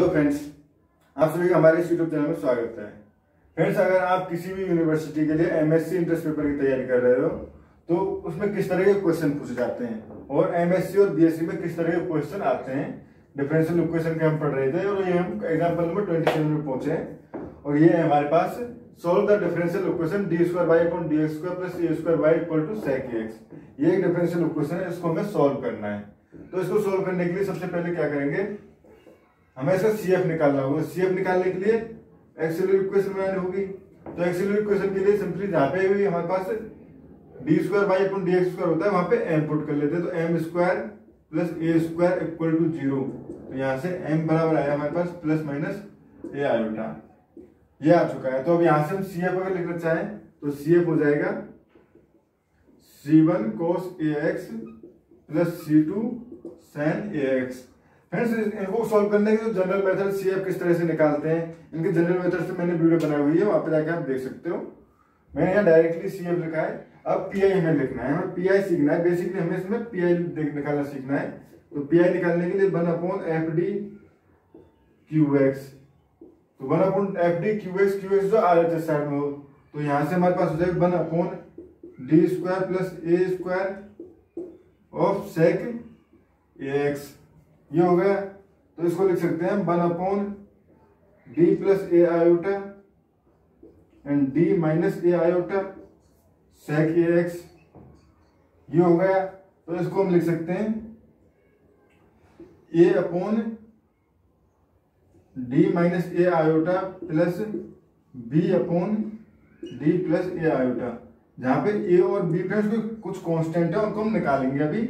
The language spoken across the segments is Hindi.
हेलो फ्रेंड्स आप सभी का हमारे इस यूट्यूब चैनल में स्वागत है। फ्रेंड्स अगर आप किसी भी यूनिवर्सिटी के लिए एमएससी इंट्रेंस पेपर की तैयारी कर रहे हो तो उसमें किस तरह के क्वेश्चन पूछे जाते हैं? और एमएससी और बीएससी में किस तरह के क्वेश्चन आते हैं? डिफरेंशियल इक्वेशन के हम पढ़ रहे थे, और ये हम एग्ज़ाम्पल नंबर ट्वेंटी सेवन में पहुँचे और ये है हमारे पास solve the differential equation D square Y upon D X square plus A square Y equal to sec X ये एक डिफरेंशियल इक्वेशन है, इसको हमें सोल्व करना है। तो इसको सोल्व करने के लिए सबसे पहले क्या करेंगे? हमें इसका सीएफ निकालना होगा। सी एफ़ निकालने के लिए एक्सिलरी इक्वेशन बनानी होगी। तो एक्सिलरी इक्वेशन के लिए सिंपली जहाँ पे भी हमारे पास D square by upon D X square होता है, वहाँ पे एम पुट कर लेते हैं। तो M square plus A square equal to zero तो यहाँ से एम बराबर आया हमारे पास प्लस माइनस ए आयोटा ये आ चुका है। तो अब यहाँ से हम सी एफ़ अगर लिखना चाहें तो सी एफ़ हो जाएगा C one cos A X plus C two sin A X friends इनको सॉल्व करने के जो जनरल मेथड सी एफ़ किस तरह से निकालते हैं, इनके जनरल मेथड से मैंने वीडियो बनाई हुई है, वहाँ पे जाके आप देख सकते हो। मैंने यहाँ डायरेक्टली सी एफ़ लिखा है। अब पी आई हमें लिखना है, हमें पी आई सीखना है। बेसिकली हमें इसमें पी आई निकालना सीखना है। तो पी आई निकालने के लिए one upon F D Q X तो one upon F D Q X Q X जो आर एच साइड में हो तो यहाँ से हमारे पास हो जाएगा one upon D square plus A square of sec X ये हो गया तो इसको लिख सकते हैं one upon D plus A iota and D minus A iota sec A X ये हो गया। तो इसको हम लिख सकते हैं A upon D minus A iota plus B upon D plus A iota जहाँ पे ए और बी फ्रेंड्स कुछ कांस्टेंट है, उनको हम निकालेंगे अभी।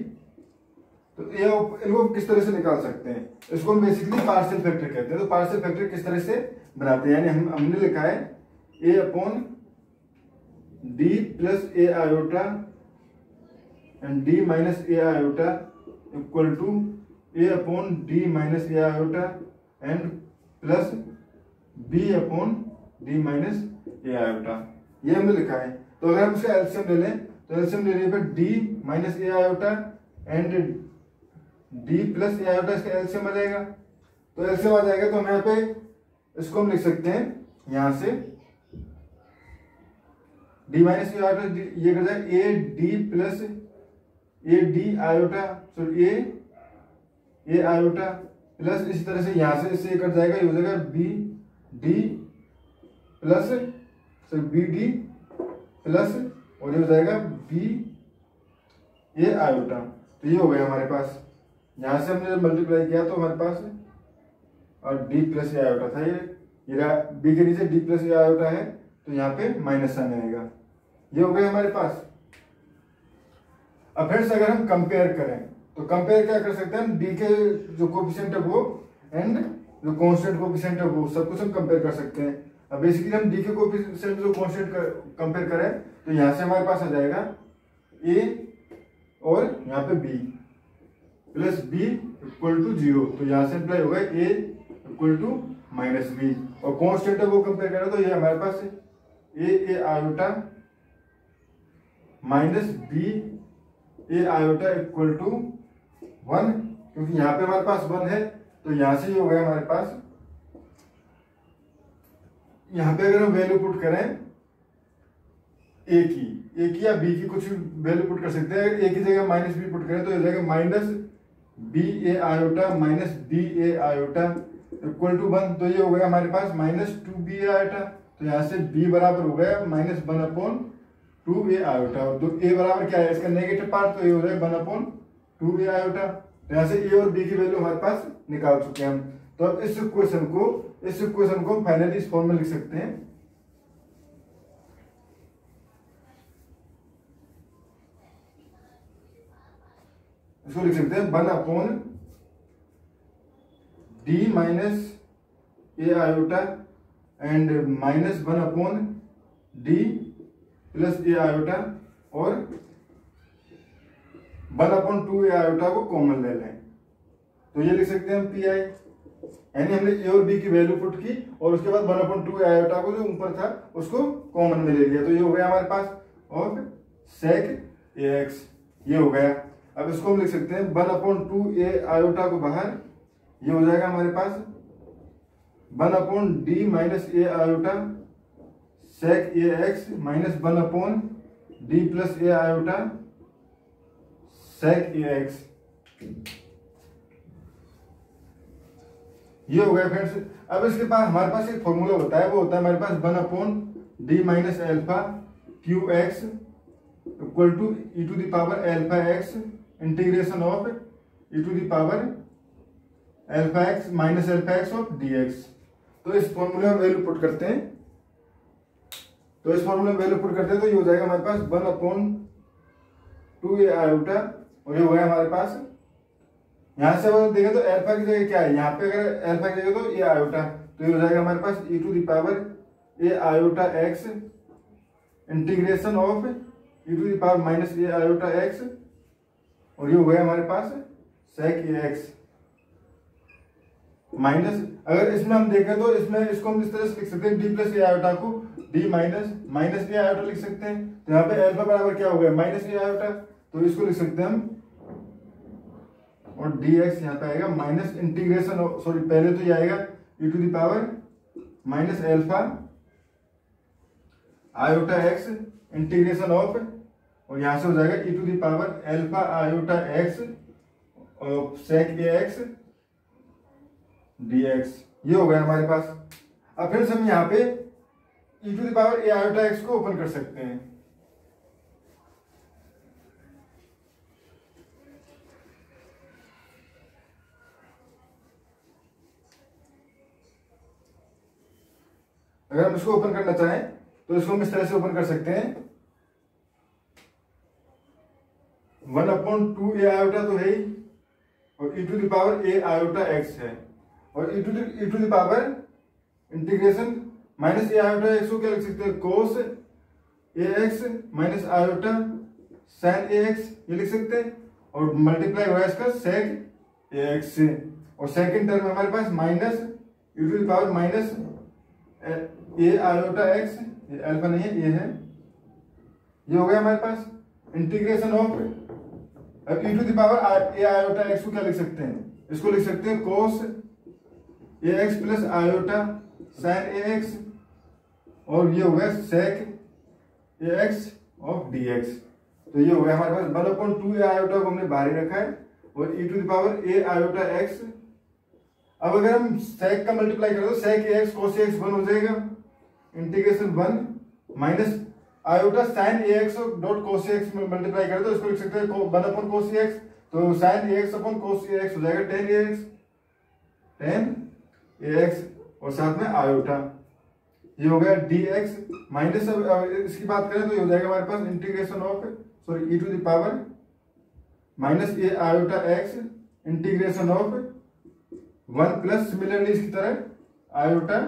ये इनको किस तरह से निकाल सकते हैं? इसको हम बेसिकली पार्सल फैक्टर कहते हैं। तो पार्शियल फैक्टर किस तरह से बनाते हैं? यानी हम, हमने लिखा है A upon D plus A iota and D minus A iota equal to A upon D minus A iota and plus B upon D minus A iota ये हमने लिखा है। तो अगर हम इसका एल्सियम ले लें तो एल्सियम लेने पर D minus A iota and D plus A iota इसका एल्सियम आ जाएगा तो एल्सियम आ जाएगा तो हम यहाँ पे इसको हम लिख सकते हैं, यहाँ से। डी माइनस ए ये कर जाएगा A D plus A D iota sorry A A iota plus इसी तरह से यहाँ से इससे कट जाएगा, ये हो जाएगा B D plus sorry B D plus और ये हो जाएगा बी ए आयोटा तो ये हो गया हमारे पास। यहाँ से हमने मल्टीप्लाई किया तो हमारे पास और डी प्लस ए आयोटा था ये? बी के नीचे डी प्लस ए आयोटा है तो यहाँ पे माइनस साइन आएगा। ये हो गया हमारे पास। अब फ्रेंड्स अगर हम कंपेयर करें तो कंपेयर क्या कर सकते हैं हम? डी के जो कोफिशिएंट है वो एंड जो कांस्टेंट कोफिशिएंट है वो, सब कुछ हम कंपेयर कर सकते हैं। अब बेसिकली हम डी के कोफिशिएंट जो कांस्टेंट कंपेयर करें तो यहाँ से हमारे पास आ जाएगा ए और यहाँ पे B plus B equal to zero. तो यहाँ से अप्लाई होगा A equal to minus B. और कॉन्स्टेंट है वो कंपेयर करें तो ये हमारे पास A A iota minus B, A iota equal to one, क्योंकि यहाँ पे हमारे पास वन है तो यहाँ से ये हो गया हमारे पास। यहाँ पे अगर हम वैल्यू पुट करें, ए की ए की या बी की कुछ वैल्यू पुट कर सकते हैं। अगर ए की जगह माइनस बी पुट करें तो ये जाएगा minus B A iota minus B A iota equal to one तो ये हो गया हमारे पास minus two B A iota तो यहाँ से बी बराबर हो गया minus one upon two A iota और ए बराबर क्या है? इसका नेगेटिव पार्ट तो ये हो जाएगा one upon two A iota तो यहाँ से ए और बी की वैल्यू हमारे पास निकाल चुके हैं हम। तो इस क्वेश्चन को, इस क्वेश्चन को फाइनली इस फॉर्म में लिख सकते हैं। इसको लिख सकते हैं one upon D minus A iota and minus one upon D plus A iota और one upon two A iota को कॉमन ले लें। तो ये लिख सकते हैं हम पी आई यानी हमने ए और बी की वैल्यू पुट की और उसके बाद one upon two A iota को जो ऊपर था, उसको कॉमन में ले लिया। तो ये हो गया हमारे पास। और सेक ए एक्स ये हो गया। अब इसको हम लिख सकते हैं one upon two A iota को बाहर, ये हो जाएगा हमारे पास। One upon D minus A iota sec A X minus one upon D plus A iota sec A X. ये हो गया फ्रेंड्स। अब इसके पास हमारे पास एक फॉर्मूला होता है, वो होता है हमारे पास one upon D minus alpha Q X equal to E to the power alpha X integration of E to the power alpha X minus alpha X of D X तो इस फॉर्मूले में वैल्यू पुट करते हैं। तो इस फॉर्मूले में वैल्यू पुट करते हैं तो ये हो जाएगा हमारे पास one upon two A iota और ये हो गया हमारे पास। यहाँ से अगर देखें तो एल्फा की जगह क्या है? यहाँ पे अगर एल्फा की जगह तो ए आयोटा तो ये हो जाएगा हमारे पास E to the power A iota X integration of E to the power minus A iota X और ये हो गया हमारे पास सेक ए एक्स माइनस अगर इसमें हम देखें तो इसमें इसको हम इस तरह से लिख सकते हैं डी प्लस ए आयोटा को D minus minus A iota लिख सकते हैं। तो यहाँ पे एल्फा बराबर क्या हो गया? माइनस ए आयोटा तो इसको लिख सकते हैं हम। और डी एक्स यहाँ पे आएगा माइनस इंटीग्रेशन सॉरी पहले तो ये आएगा e to the power minus alpha iota x integration of और यहाँ से हो जाएगा e to the power alpha iota x sec x d x ये हो गया हमारे पास। अब फिर से हम यहाँ पे e to the power a iota x को ओपन कर सकते हैं। अगर हम इसको ओपन करना चाहें तो इसको हम इस तरह से ओपन कर सकते हैं। One upon two a iota तो है ही, और e to the power a iota x है। और e to e to the power integration minus a iota x को क्या लिख सकते हैं? Cos a x minus iota sine a x ये लिख सकते हैं। और मल्टीप्लाई हुआ इसका सेक ए एक्स से और सेकंड टर्म हमारे पास minus e to the power minus a iota x alpha नहीं है ये है। ये हो गया हमारे पास। इंटीग्रेशन ऑफ़ अब e to the power a iota x को क्या लिख सकते हैं? इसको लिख सकते हैं cos a x plus iota sine a x और ये हो गया sec a x of d x तो ये हो गया हमारे पास one upon two a iota को हमने बाहर रखा है और e to the power a iota x अब अगर हम सेक का मल्टीप्लाई करें तो sec x cos x one हो जाएगा। Integration one minus iota sine a x dot cos x में मल्टीप्लाई करें तो इसको लिख सकते हैं अपन कोस एक्स तो sine a x upon cos x हो जाएगा tan a x tan a x और साथ में आयोटा ये हो गया डी एक्स माइनस इसकी बात करें तो ये हो जाएगा हमारे पास integration of sorry e to the power minus a iota x integration of one plus similarly इसकी तरह आयोटा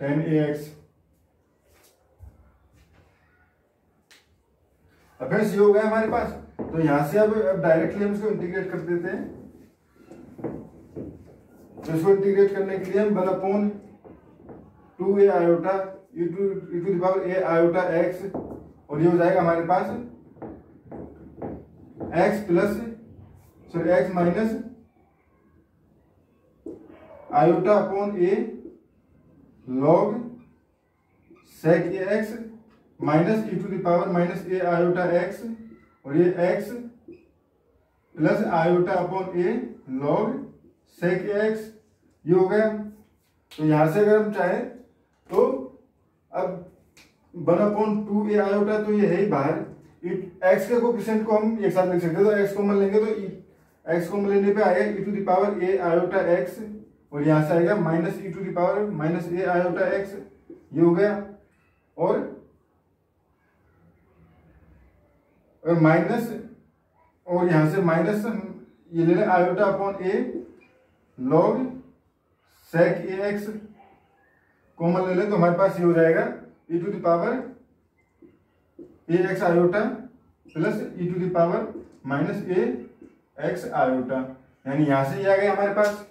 टेन ए एक्स अब फ्रेंड्स ये हो गया हमारे पास। तो यहाँ से अब अब डायरेक्टली हम इसको इंटीग्रेट कर देते हैं। तो इसको इंटीग्रेट करने के लिए हम one upon two a iota e to e to a iota x और ये हो जाएगा हमारे पास x plus sorry x minus iota upon a log sec a x minus e to the power minus a iota x और ये x plus iota upon a log sec x ये हो गया। तो यहाँ से अगर हम चाहें तो अब one upon two a iota तो ये है ही बाहर। एक्स के कोफिशिएंट को हम एक साथ लिख सकते हैं। तो एक्स कॉमन लेंगे तो एक्स कॉमन लेने पे आएगा e to the power a iota x और यहाँ से आएगा minus e to the power minus a iota x ये हो गया। और और माइनस, और यहाँ से माइनस, ये ले लें iota upon a log sec a x common ले लें तो हमारे पास ये हो जाएगा e to the power a x iota plus e to the power minus a x iota यानी यहाँ से ये आ गया हमारे पास।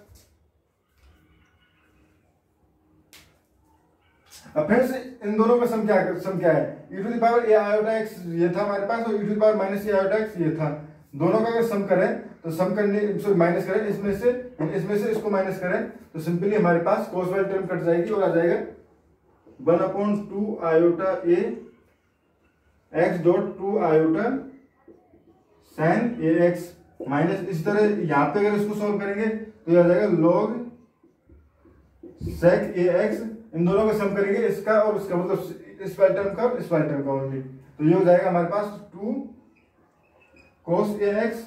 अब फिर से इन दोनों का सम क्या सम क्या है? E to the power a iota x ये था हमारे पास और e to the power minus a iota x ये था। दोनों का अगर सम करें तो सम करने माइनस करें, इसमें से इसमें से इसको माइनस करें तो सिंपली हमारे पास कोस वाली टर्म कट जाएगी और आ जाएगा one upon two iota a x dot two iota sine a x minus इस तरह यहाँ पे अगर इसको सॉल्व करेंगे तो यह आ जाएगा लॉग सेक ए एक्स इन दोनों का सम करेंगे, इसका और उसका मतलब इस वाले टर्म का इस वाले टर्म का ओनली तो ये हो जाएगा हमारे पास टू कोस ए एक्स